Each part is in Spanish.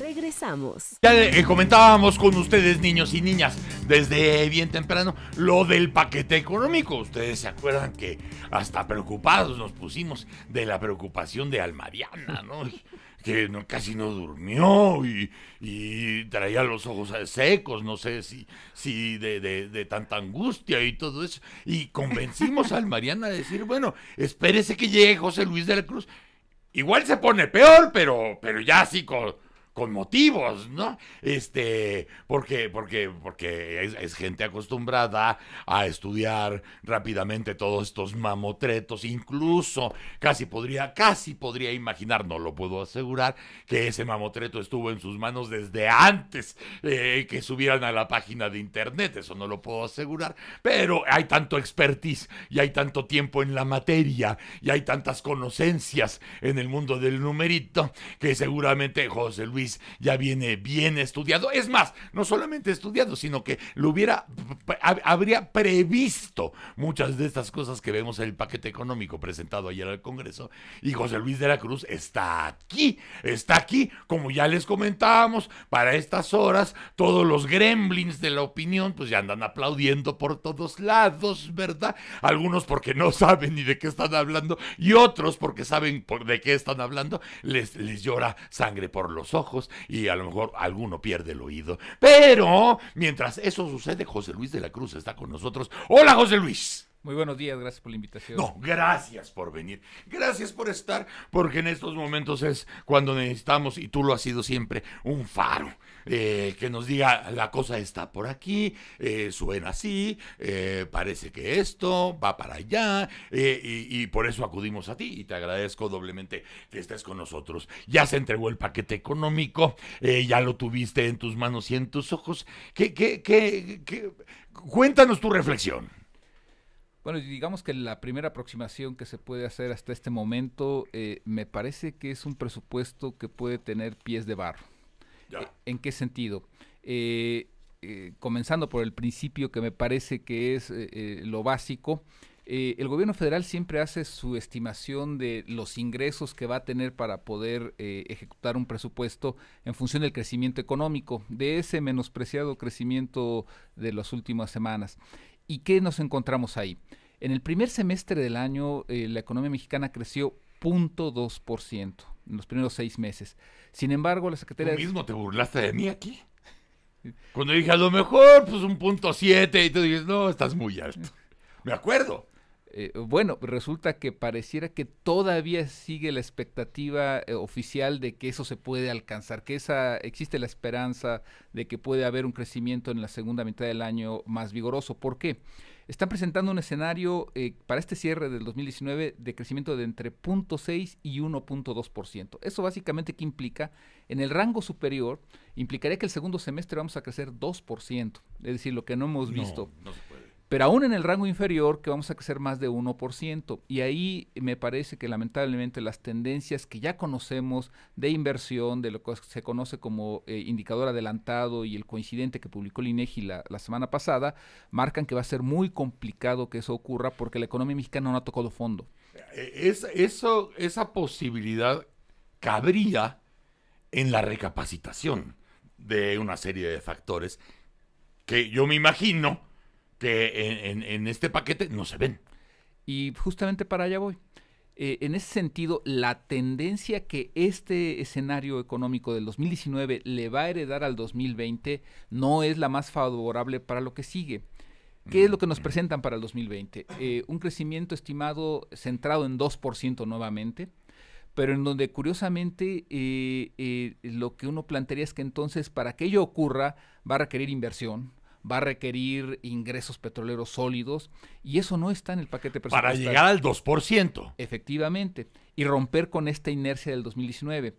Regresamos. Ya eh, comentábamos con ustedes, niños y niñas, desde bien temprano, lo del paquete económico. Ustedes se acuerdan que hasta preocupados nos pusimos de la preocupación de Almariana, ¿no? que casi no durmió y, traía los ojos secos, no sé si, si de, de, tanta angustia y todo eso. Y convencimos a Almariana a decir, bueno, espérese que llegue José Luis de la Cruz. Igual se pone peor, pero, pero ya así con con motivos, ¿no? Este, porque, porque, porque es, gente acostumbrada a estudiar rápidamente todos estos mamotretos, incluso casi podría, casi podría imaginar, no lo puedo asegurar, que ese mamotreto estuvo en sus manos desde antes eh, que subieran a la página de internet, eso no lo puedo asegurar, pero hay tanto expertise y hay tanto tiempo en la materia y hay tantas conocencias en el mundo del numerito que seguramente José Luis ya viene bien estudiado. Es más, no solamente estudiado, sino que lo hubiera, habría previsto muchas de estas cosas que vemos en el paquete económico presentado ayer al Congreso. Y José Luis de la Cruz está aquí, está aquí, como ya les comentábamos, para estas horas, todos los gremlins de la opinión, pues ya andan aplaudiendo por todos lados, ¿verdad? Algunos porque no saben ni de qué están hablando y otros porque saben de qué están hablando, les, les llora sangre por los ojos y a lo mejor alguno pierde el oído. Pero mientras eso sucede, José Luis de la Cruz está con nosotros. Hola José Luis. Muy buenos días, gracias por la invitación. No, gracias por venir, gracias por estar, porque en estos momentos es cuando necesitamos, y tú lo has sido siempre, un faro. Eh, que nos diga la cosa está por aquí, eh, suena así, eh, parece que esto va para allá, y, y, por eso acudimos a ti y te agradezco doblemente que estés con nosotros. Ya se entregó el paquete económico, ya lo tuviste en tus manos y en tus ojos. ¿Qué, qué, qué, qué? Cuéntanos tu reflexión. Bueno, digamos que la primera aproximación que se puede hacer hasta este momento eh, me parece que es un presupuesto que puede tener pies de barro. Eh, ¿En qué sentido? Eh, comenzando por el principio que me parece que es lo básico, el gobierno federal siempre hace su estimación de los ingresos que va a tener para poder ejecutar un presupuesto en función del crecimiento económico, de ese menospreciado crecimiento de las últimas semanas. ¿Y qué nos encontramos ahí? En el primer semestre del año, eh, la economía mexicana creció 0.2% en los primeros seis meses. Sin embargo, la Secretaría... ¿Tú mismo te burlaste de mí aquí? Cuando dije, a lo mejor, pues un punto siete, y tú dices, no, estás muy alto. Me acuerdo. Eh, bueno, resulta que pareciera que todavía sigue la expectativa eh, oficial de que eso se puede alcanzar, que esa existe la esperanza de que puede haber un crecimiento en la segunda mitad del año más vigoroso. ¿Por qué? Están presentando un escenario eh, para este cierre del 2019 de crecimiento de entre 0.6 y 1.2%. Eso básicamente qué implica en el rango superior implicaría que el segundo semestre vamos a crecer 2%, es decir, lo que no hemos visto. No. Pero aún en el rango inferior, que vamos a crecer más de 1%. Y ahí me parece que lamentablemente las tendencias que ya conocemos de inversión, de lo que se conoce como eh, indicador adelantado y el coincidente que publicó el INEGI la, semana pasada, marcan que va a ser muy complicado que eso ocurra porque la economía mexicana no ha tocado fondo. Eh, esa posibilidad cabría en la recapacitación de una serie de factores que yo me imagino que en, este paquete no se ven. Y justamente para allá voy. Eh, en ese sentido, la tendencia que este escenario económico del 2019 le va a heredar al 2020 no es la más favorable para lo que sigue. ¿Qué es lo que nos mm. presentan para el 2020? Eh, un crecimiento estimado centrado en 2% nuevamente, pero en donde curiosamente eh, lo que uno plantearía es que entonces para que ello ocurra va a requerir inversión, va a requerir ingresos petroleros sólidos y eso no está en el paquete presupuestario. Para llegar al 2%. Efectivamente, y romper con esta inercia del 2019.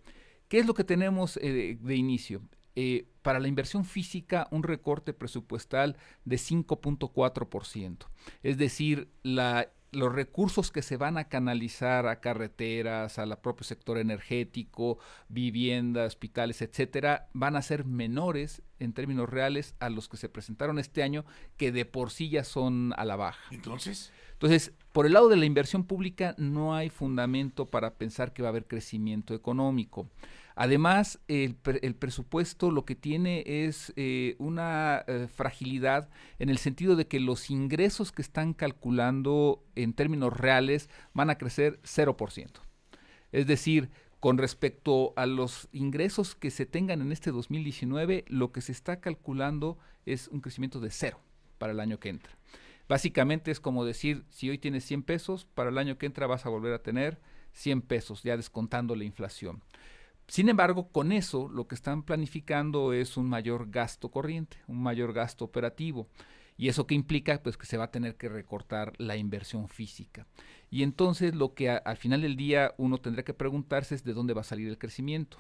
¿Qué es lo que tenemos eh, de, inicio? Eh, para la inversión física, un recorte presupuestal de 5.4%. Es decir, la los recursos que se van a canalizar a carreteras, al propio sector energético, vivienda, hospitales, etcétera, van a ser menores en términos reales a los que se presentaron este año, que de por sí ya son a la baja. Entonces. Entonces, por el lado de la inversión pública no hay fundamento para pensar que va a haber crecimiento económico. Además, el, presupuesto lo que tiene es eh, una eh, fragilidad en el sentido de que los ingresos que están calculando en términos reales van a crecer 0%. Es decir, con respecto a los ingresos que se tengan en este 2019, lo que se está calculando es un crecimiento de cero para el año que entra. Básicamente es como decir, si hoy tienes 100 pesos, para el año que entra vas a volver a tener 100 pesos, ya descontando la inflación. Sin embargo, con eso lo que están planificando es un mayor gasto corriente, un mayor gasto operativo. ¿Y eso qué implica? Pues que se va a tener que recortar la inversión física. Y entonces lo que al final del día uno tendrá que preguntarse es de dónde va a salir el crecimiento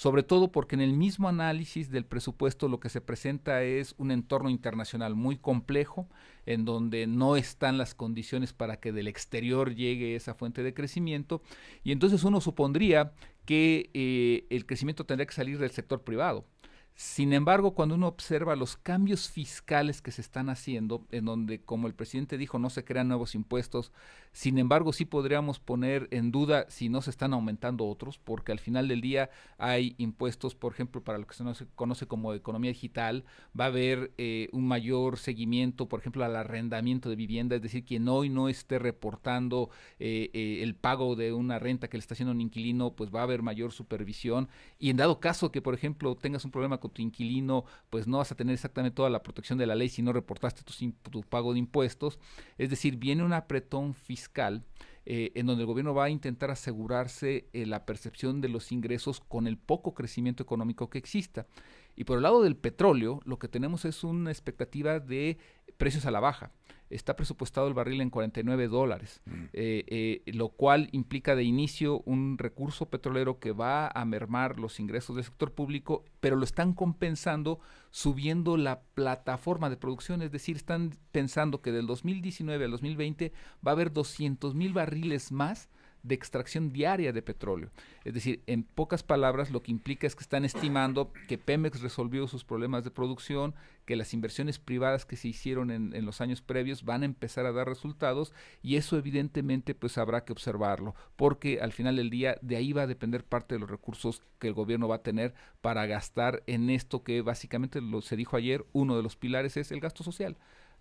sobre todo porque en el mismo análisis del presupuesto lo que se presenta es un entorno internacional muy complejo, en donde no están las condiciones para que del exterior llegue esa fuente de crecimiento, y entonces uno supondría que eh, el crecimiento tendría que salir del sector privado. Sin embargo, cuando uno observa los cambios fiscales que se están haciendo, en donde, como el presidente dijo, no se crean nuevos impuestos, sin embargo, sí podríamos poner en duda si no se están aumentando otros, porque al final del día hay impuestos, por ejemplo, para lo que se conoce como economía digital, va a haber eh, un mayor seguimiento, por ejemplo, al arrendamiento de vivienda, es decir, quien hoy no esté reportando eh, eh, el pago de una renta que le está haciendo un inquilino, pues va a haber mayor supervisión. Y en dado caso que, por ejemplo, tengas un problema con tu inquilino, pues no vas a tener exactamente toda la protección de la ley si no reportaste tu, pago de impuestos. Es decir, viene un apretón fiscal fiscal eh, en donde el gobierno va a intentar asegurarse eh, la percepción de los ingresos con el poco crecimiento económico que exista. Y por el lado del petróleo, lo que tenemos es una expectativa de precios a la baja está presupuestado el barril en 49 dólares, mm. eh, eh, lo cual implica de inicio un recurso petrolero que va a mermar los ingresos del sector público, pero lo están compensando subiendo la plataforma de producción, es decir, están pensando que del 2019 al 2020 va a haber 200 mil barriles más de extracción diaria de petróleo. Es decir, en pocas palabras, lo que implica es que están estimando que Pemex resolvió sus problemas de producción, que las inversiones privadas que se hicieron en, los años previos van a empezar a dar resultados y eso evidentemente pues habrá que observarlo, porque al final del día de ahí va a depender parte de los recursos que el gobierno va a tener para gastar en esto que básicamente lo se dijo ayer, uno de los pilares es el gasto social.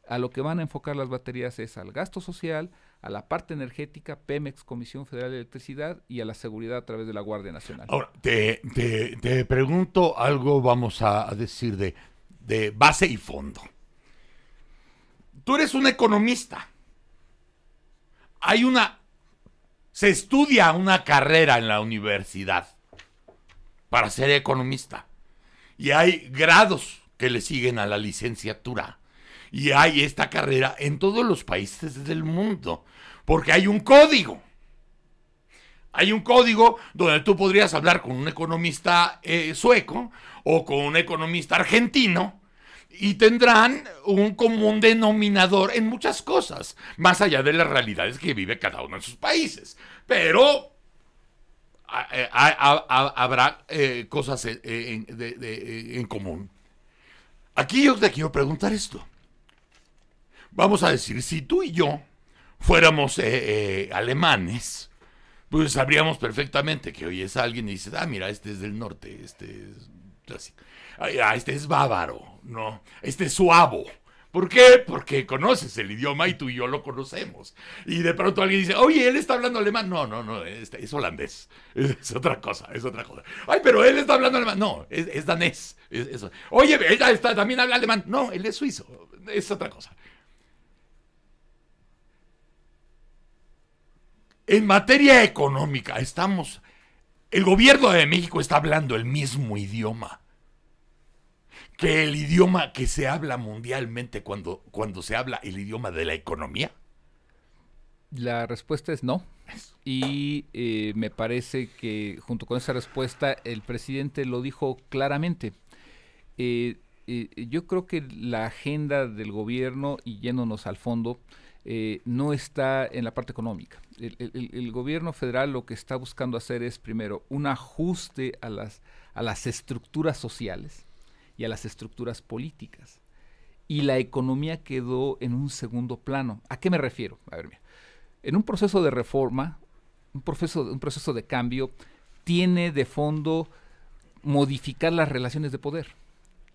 A lo que van a enfocar las baterías es al gasto social, a la parte energética, Pemex, Comisión Federal de Electricidad y a la seguridad a través de la Guardia Nacional. Ahora, te, te, pregunto algo, vamos a, decir, de, de base y fondo. Tú eres un economista. Hay una... Se estudia una carrera en la universidad para ser economista. Y hay grados que le siguen a la licenciatura. Y hay esta carrera en todos los países del mundo, porque hay un código. Hay un código donde tú podrías hablar con un economista eh, sueco o con un economista argentino y tendrán un común denominador en muchas cosas, más allá de las realidades que vive cada uno en sus países. Pero habrá cosas en común. Aquí yo te quiero preguntar esto vamos a decir, si tú y yo fuéramos eh, eh, alemanes, pues sabríamos perfectamente que hoy es alguien y dices, ah, mira, este es del norte, este es ah, este es bávaro, no, este es suavo. ¿Por qué? Porque conoces el idioma y tú y yo lo conocemos. Y de pronto alguien dice, oye, él está hablando alemán. No, no, no, es, es holandés. Es, otra cosa, es otra cosa. Ay, pero él está hablando alemán. No, es, danés. Oye, ella está, también habla alemán. No, él es suizo. Es otra cosa. En materia económica, estamos. El gobierno de México está hablando el mismo idioma que el idioma que se habla mundialmente cuando, cuando se habla el idioma de la economía? La respuesta es no. Y eh, me parece que junto con esa respuesta el presidente lo dijo claramente. Eh, eh, yo creo que la agenda del gobierno, y yéndonos al fondo, eh, no está en la parte económica. El, gobierno federal lo que está buscando hacer es, primero, un ajuste a las, a las estructuras sociales y a las estructuras políticas. Y la economía quedó en un segundo plano. ¿A qué me refiero? A ver, en un proceso de reforma, un proceso, un proceso de cambio, tiene de fondo modificar las relaciones de poder.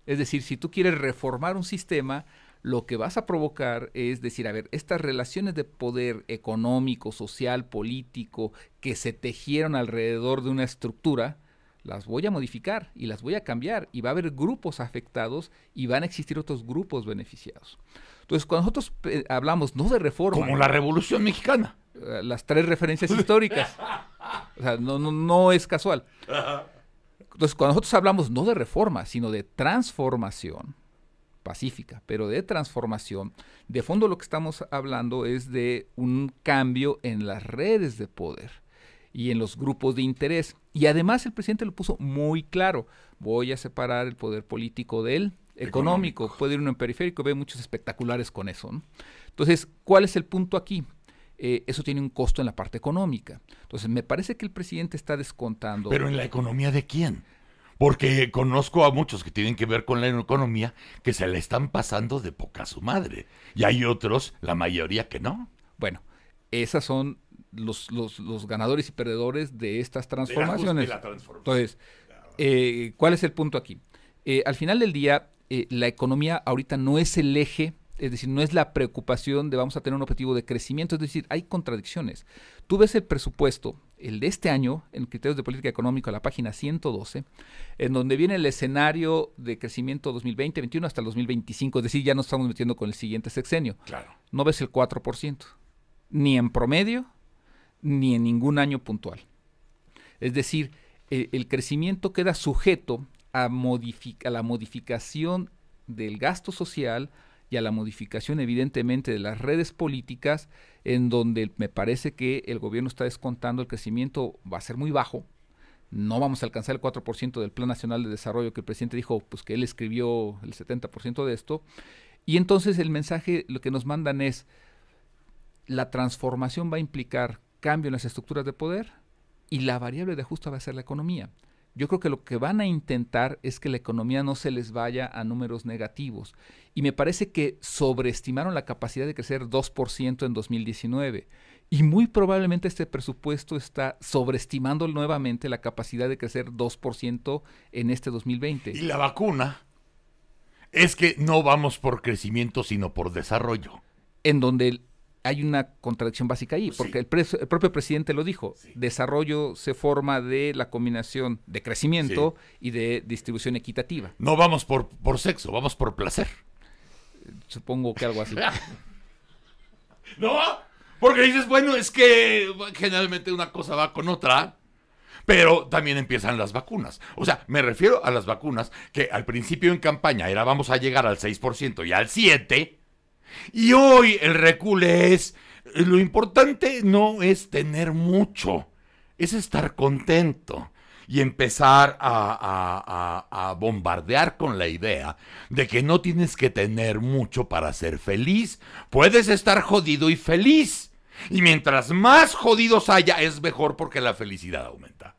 Es decir, si tú quieres reformar un sistema, lo que vas a provocar es decir, a ver, estas relaciones de poder económico, social, político, que se tejieron alrededor de una estructura, las voy a modificar y las voy a cambiar y va a haber grupos afectados y van a existir otros grupos beneficiados. Entonces, cuando nosotros eh, hablamos no de reforma... Como la Revolución Mexicana. Eh, las tres referencias históricas. o sea, no, no, no es casual. Entonces, cuando nosotros hablamos no de reforma, sino de transformación pacífica, pero de transformación, de fondo lo que estamos hablando es de un cambio en las redes de poder y en los grupos de interés. Y además el presidente lo puso muy claro, voy a separar el poder político del económico. Puede ir uno en periférico, ve muchos espectaculares con eso. Entonces, ¿cuál es el punto aquí? Eh, eso tiene un costo en la parte económica. Entonces, me parece que el presidente está descontando. ¿Pero en la economía de quién? Porque conozco a muchos que tienen que ver con la economía que se le están pasando de poca a su madre. Y hay otros, la mayoría, que no. Bueno, esas son los, los, ganadores y perdedores de estas transformaciones. Entonces, eh, ¿cuál es el punto aquí? Eh, al final del día, eh, la economía ahorita no es el eje, es decir, no es la preocupación de vamos a tener un objetivo de crecimiento, es decir, hay contradicciones. Tú ves el presupuesto, el de este año, en criterios de política económica, la página 112, en donde viene el escenario de crecimiento 2020-2021 hasta el 2025, es decir, ya nos estamos metiendo con el siguiente sexenio. Claro. No ves el 4%, ni en promedio, ni en ningún año puntual. Es decir, eh, el crecimiento queda sujeto a, a la modificación del gasto social y a la modificación evidentemente de las redes políticas en donde me parece que el gobierno está descontando el crecimiento va a ser muy bajo. No vamos a alcanzar el 4% del Plan Nacional de Desarrollo que el presidente dijo, pues que él escribió el 70% de esto. Y entonces el mensaje, lo que nos mandan es, la transformación va a implicar cambio en las estructuras de poder y la variable de ajuste va a ser la economía. Yo creo que lo que van a intentar es que la economía no se les vaya a números negativos. Y me parece que sobreestimaron la capacidad de crecer 2% en 2019. Y muy probablemente este presupuesto está sobreestimando nuevamente la capacidad de crecer 2% en este 2020. Y la vacuna es que no vamos por crecimiento, sino por desarrollo. En donde hay una contradicción básica ahí, porque el, propio presidente lo dijo, desarrollo se forma de la combinación de crecimiento y de distribución equitativa. No vamos por, por sexo, vamos por placer. Supongo que algo así. no, porque dices, bueno, es que generalmente una cosa va con otra. Pero también empiezan las vacunas. O sea, me refiero a las vacunas que al principio en campaña era vamos a llegar al 6% y al 7%, y hoy el recule es, lo importante no es tener mucho, es estar contento y empezar a, a, bombardear con la idea de que no tienes que tener mucho para ser feliz. Puedes estar jodido y feliz. Y mientras más jodidos haya, es mejor porque la felicidad aumenta.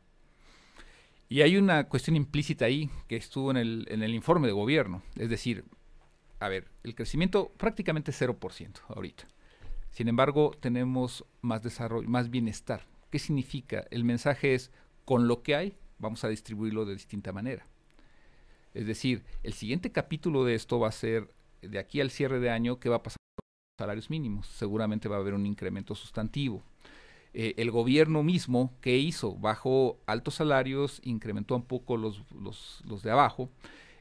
Y hay una cuestión implícita ahí que estuvo en el, en el informe de gobierno. Es decir, a ver, el crecimiento prácticamente 0% ahorita. Sin embargo, tenemos más desarrollo, más bienestar. ¿Qué significa? El mensaje es, con lo que hay, vamos a distribuirlo de distinta manera. Es decir, el siguiente capítulo de esto va a ser, de aquí al cierre de año, ¿qué va a pasar con los salarios mínimos? Seguramente va a haber un incremento sustantivo. Eh, el gobierno mismo, ¿qué hizo? Bajó altos salarios, incrementó un poco los, los, los de abajo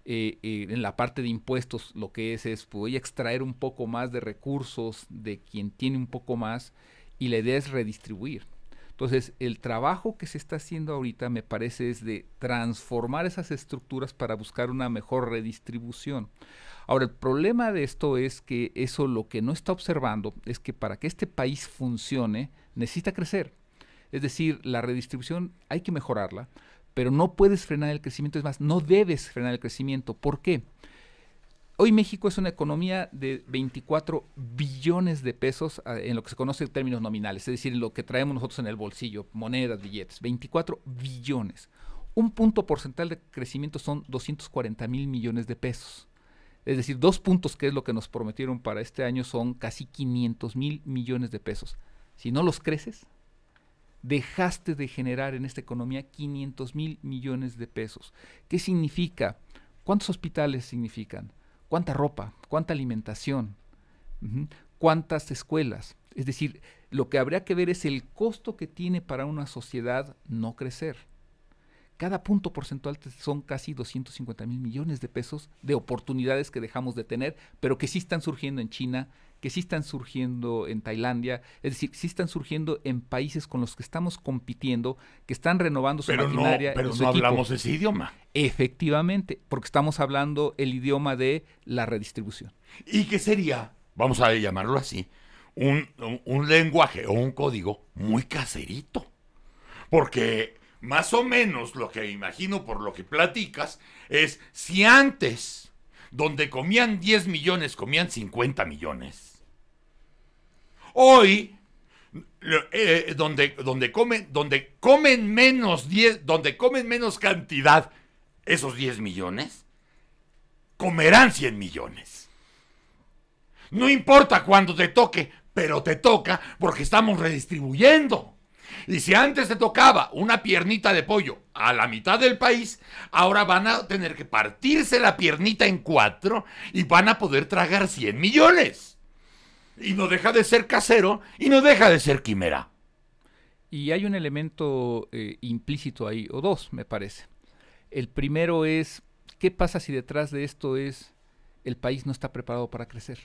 eh, eh, en la parte de impuestos lo que es es a extraer un poco más de recursos de quien tiene un poco más y la idea es redistribuir. Entonces, el trabajo que se está haciendo ahorita me parece es de transformar esas estructuras para buscar una mejor redistribución. Ahora, el problema de esto es que eso lo que no está observando es que para que este país funcione necesita crecer. Es decir, la redistribución hay que mejorarla, pero no puedes frenar el crecimiento, es más, no debes frenar el crecimiento. ¿Por qué? Hoy México es una economía de 24 billones de pesos ah, en lo que se conoce en términos nominales, es decir, en lo que traemos nosotros en el bolsillo, monedas, billetes, 24 billones. Un punto porcentual de crecimiento son 240 mil millones de pesos. Es decir, dos puntos que es lo que nos prometieron para este año son casi 500 mil millones de pesos. Si no los creces, dejaste de generar en esta economía 500 mil millones de pesos. ¿Qué significa? ¿Cuántos hospitales significan? ¿Cuánta ropa? ¿Cuánta alimentación? ¿Cuántas escuelas? Es decir, lo que habría que ver es el costo que tiene para una sociedad no crecer. Cada punto porcentual son casi 250 mil millones de pesos de oportunidades que dejamos de tener, pero que sí están surgiendo en China, que sí están surgiendo en Tailandia, es decir, sí están surgiendo en países con los que estamos compitiendo, que están renovando su pero maquinaria. No, pero no hablamos ese idioma. Efectivamente, porque estamos hablando el idioma de la redistribución. ¿Y qué sería, vamos a llamarlo así, un, un lenguaje o un código muy caserito? Porque más o menos lo que imagino por lo que platicas es si antes donde comían 10 millones comían 50 millones Hoy, eh, donde, donde, comen, donde comen menos 10, donde comen menos cantidad, esos 10 millones, comerán 100 millones. No importa cuándo te toque, pero te toca porque estamos redistribuyendo. Y si antes te tocaba una piernita de pollo a la mitad del país, ahora van a tener que partirse la piernita en cuatro y van a poder tragar 100 millones y no deja de ser casero y no deja de ser quimera. Y hay un elemento eh, implícito ahí, o dos, me parece. El primero es, ¿qué pasa si detrás de esto es el país no está preparado para crecer?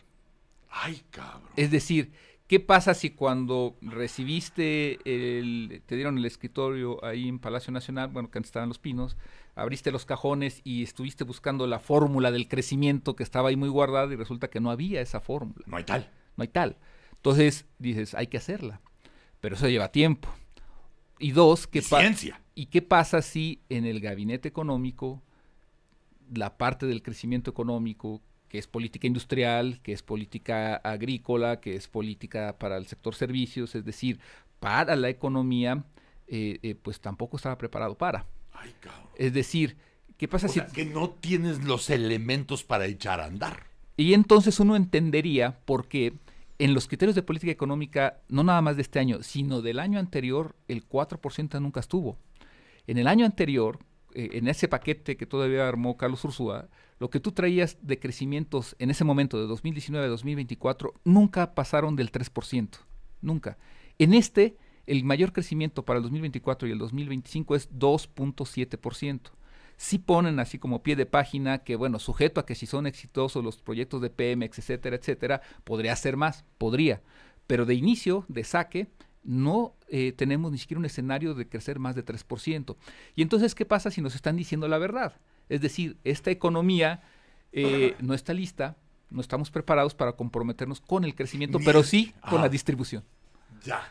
Ay, cabrón. Es decir, ¿qué pasa si cuando recibiste, el, te dieron el escritorio ahí en Palacio Nacional, bueno, que antes estaban los pinos, abriste los cajones y estuviste buscando la fórmula del crecimiento que estaba ahí muy guardada y resulta que no había esa fórmula? No hay tal no hay tal. Entonces dices, hay que hacerla, pero eso lleva tiempo. Y dos, ¿qué, ¿y qué pasa si en el gabinete económico la parte del crecimiento económico, que es política industrial, que es política agrícola, que es política para el sector servicios, es decir, para la economía, eh, eh, pues tampoco estaba preparado para. es decir, ¿qué pasa si... que no tienes los elementos para echar a andar. Y entonces uno entendería por qué en los criterios de política económica, no nada más de este año, sino del año anterior, el 4% nunca estuvo. En el año anterior, eh, en ese paquete que todavía armó Carlos Ursúa, lo que tú traías de crecimientos en ese momento, de 2019 a 2024, nunca pasaron del 3%. Nunca. En este, el mayor crecimiento para el 2024 y el 2025 es 2.7% sí ponen así como pie de página que, bueno, sujeto a que si son exitosos los proyectos de Pemex, etcétera, etcétera, podría ser más, podría. Pero de inicio, de saque, no eh, tenemos ni siquiera un escenario de crecer más de 3%. Y entonces, ¿qué pasa si nos están diciendo la verdad? Es decir, esta economía eh, no está lista, no estamos preparados para comprometernos con el crecimiento, pero sí con la distribución. Ya.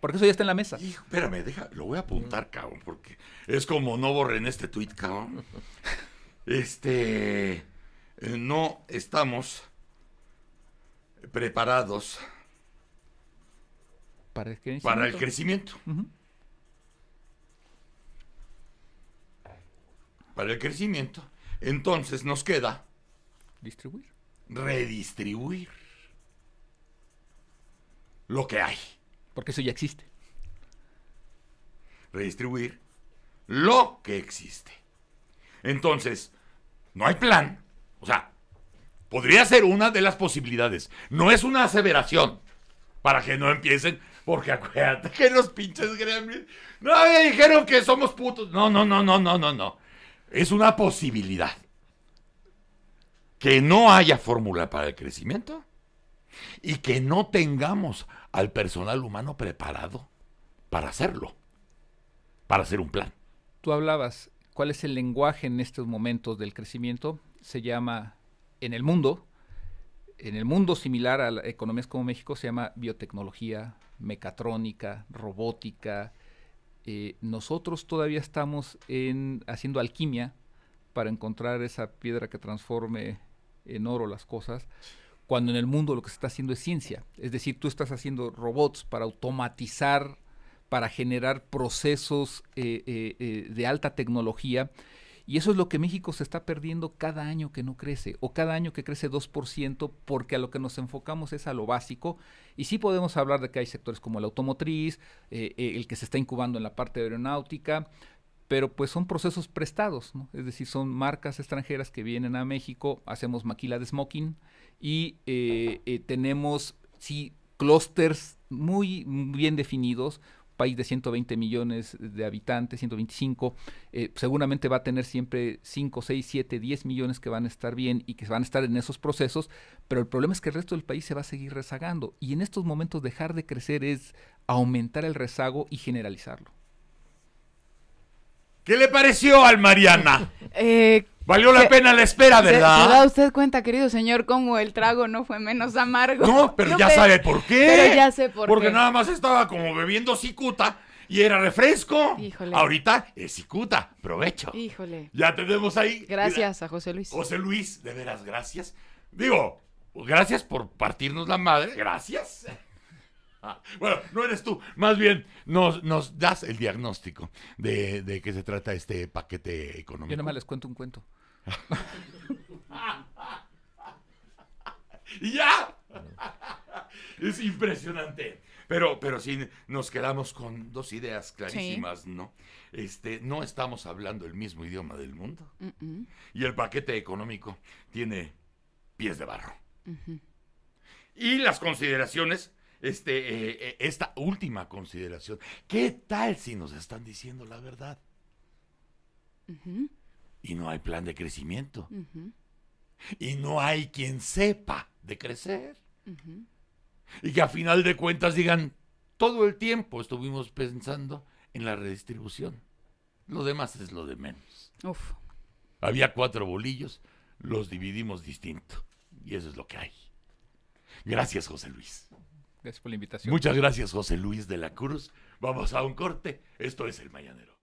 Porque eso ya está en la mesa. espérame, deja, lo voy a apuntar, cabrón, porque es como no borren este tweet, cabrón. Este, eh, no estamos preparados para el crecimiento. Para el crecimiento. Para el crecimiento. Entonces nos queda distribuir. Redistribuir lo que hay. Porque eso ya existe. Redistribuir lo que existe. Entonces, no hay plan. O sea, podría ser una de las posibilidades. No es una aseveración. Para que no empiecen. Porque acuérdate que los pinches gremlins. No me dijeron que somos putos. No, no, no, no, no, no, no. Es una posibilidad. Que no haya fórmula para el crecimiento y que no tengamos al personal humano preparado para hacerlo, para hacer un plan. Tú hablabas, ¿cuál es el lenguaje en estos momentos del crecimiento? Se llama, en el mundo, en el mundo similar a economías como México, se llama biotecnología, mecatrónica, robótica. Eh, nosotros todavía estamos en, haciendo alquimia para encontrar esa piedra que transforme en oro las cosas cuando en el mundo lo que se está haciendo es ciencia. Es decir, tú estás haciendo robots para automatizar, para generar procesos eh, eh, de alta tecnología. Y eso es lo que México se está perdiendo cada año que no crece, o cada año que crece 2%, porque a lo que nos enfocamos es a lo básico. Y sí podemos hablar de que hay sectores como la automotriz, eh, eh, el que se está incubando en la parte aeronáutica, pero pues son procesos prestados, ¿no? es decir, son marcas extranjeras que vienen a México, hacemos maquila de smoking y eh, tenemos, sí, clústeres muy bien definidos, país de 120 millones de habitantes, 125, eh, seguramente va a tener siempre 5, 6, 7, 10 millones que van a estar bien y que van a estar en esos procesos, pero el problema es que el resto del país se va a seguir rezagando y en estos momentos dejar de crecer es aumentar el rezago y generalizarlo. ¿Qué le pareció al Mariana? eh, Valió la pena la espera, ¿verdad? ¿Se, da usted cuenta, querido señor, cómo el trago no fue menos amargo? No, pero ya sabe por qué. Pero ya sé por qué. Porque nada más estaba como bebiendo cicuta y era refresco. Híjole. Ahorita es cicuta. Provecho. Híjole. Ya tenemos ahí. Gracias a José Luis. José Luis, de veras, gracias. Digo, gracias por partirnos la madre. Gracias. bueno, no eres tú. Más bien, nos, nos das el diagnóstico de, de qué se trata este paquete económico. Yo nada más les cuento un cuento. ¡Ya! Es impresionante. Pero, pero sí, nos quedamos con dos ideas clarísimas, ¿no? Este, no estamos hablando el mismo idioma del mundo. Y el paquete económico tiene pies de barro. Y las consideraciones este, eh, eh, esta última consideración. ¿Qué tal si nos están diciendo la verdad? Y no hay plan de crecimiento. Y no hay quien sepa de crecer. Y que a final de cuentas digan, todo el tiempo estuvimos pensando en la redistribución. Lo demás es lo de menos. Había cuatro bolillos, los dividimos distinto. Y eso es lo que hay. Gracias, José Luis. Gracias por la invitación. Muchas gracias, José Luis de la Cruz. Vamos a un corte. Esto es El Mañanero.